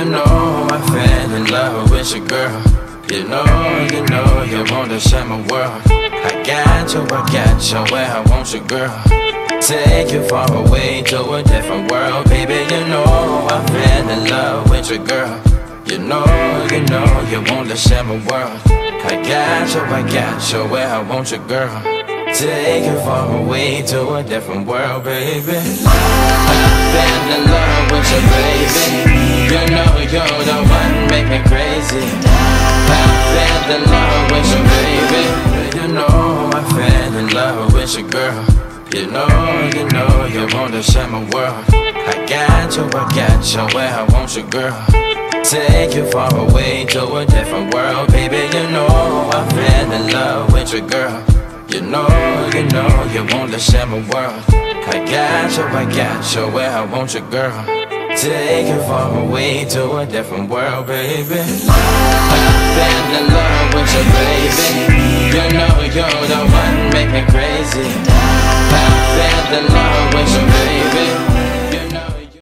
you know I fell in love with your girl. You know, you know, you wanna share my world. I got you, I got you where I want you, girl. Take you far away to a different world, baby. You know I fell in love with your girl. You know, you know, you wanna share my world. I got you, I got you where I want you, girl. Take you far away to a different world, baby. You're the one, make me crazy. I fell in love with you, baby. You know I fell in love with you, girl. You know, you know, you wanna share my world. I got you, I got you, where I want you, girl. Take you far away to a different world, baby. You know I fell in love with you, girl. You know, you know, you wanna share my world. I got you, I got you, where I want you, girl. Take you far away to a different world, baby. I fell in love with you, baby. You know you're the one, make me crazy. I fell in love with you,